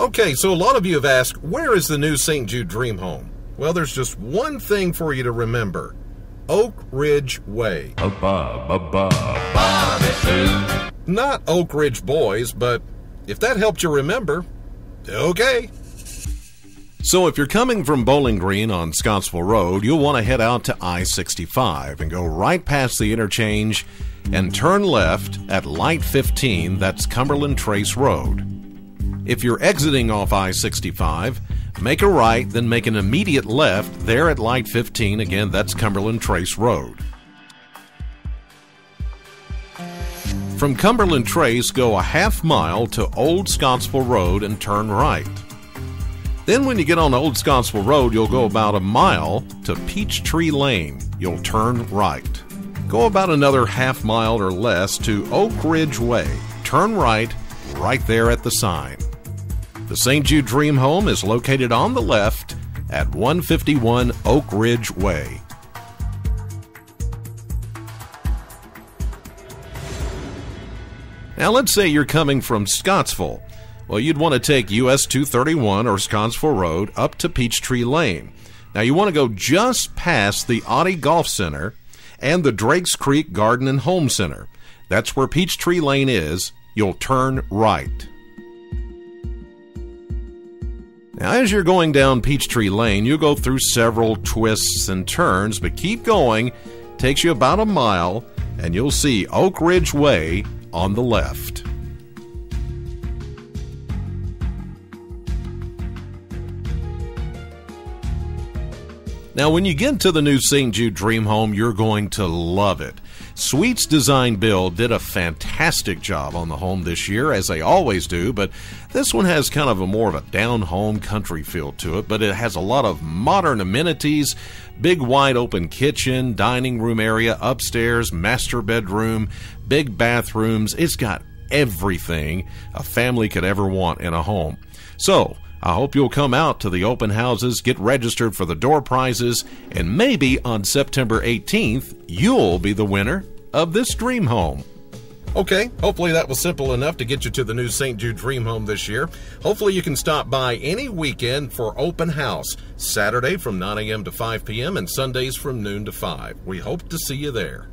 Okay, so a lot of you have asked, where is the new St. Jude Dream Home? Well, there's just one thing for you to remember Oak Ridge Way. Above, above, barbecue. Not Oak Ridge Boys, but if that helped you remember, okay. So, if you're coming from Bowling Green on Scottsville Road, you'll want to head out to I 65 and go right past the interchange and turn left at Light 15, that's Cumberland Trace Road. If you're exiting off I 65, make a right, then make an immediate left there at Light 15, again, that's Cumberland Trace Road. From Cumberland Trace, go a half mile to Old Scottsville Road and turn right. Then, when you get on Old Scottsville Road, you'll go about a mile to Peachtree Lane. You'll turn right. Go about another half mile or less to Oak Ridge Way. Turn right, right there at the sign. The St. Jude Dream Home is located on the left at 151 Oak Ridge Way. Now, let's say you're coming from Scottsville. Well, you'd want to take US 231 or Scottsville Road up to Peachtree Lane. Now, you want to go just past the Audi Golf Center and the Drakes Creek Garden and Home Center. That's where Peachtree Lane is. You'll turn right. Now, as you're going down Peachtree Lane, you'll go through several twists and turns, but keep going. Takes you about a mile, and you'll see Oak Ridge Way on the left. Now, when you get to the new St. Jude Dream Home, you're going to love it. Sweets Design Build did a fantastic job on the home this year, as they always do, but this one has kind of a more of a down home country feel to it, but it has a lot of modern amenities, big wide open kitchen, dining room area, upstairs, master bedroom, big bathrooms. It's got everything a family could ever want in a home. So, I hope you'll come out to the open houses, get registered for the door prizes, and maybe on September 18th, you'll be the winner of this dream home. Okay, hopefully that was simple enough to get you to the new St. Jude Dream Home this year. Hopefully you can stop by any weekend for open house, Saturday from 9 a.m. to 5 p.m. and Sundays from noon to 5. We hope to see you there.